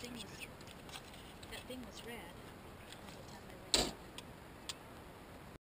thing was that thing was red.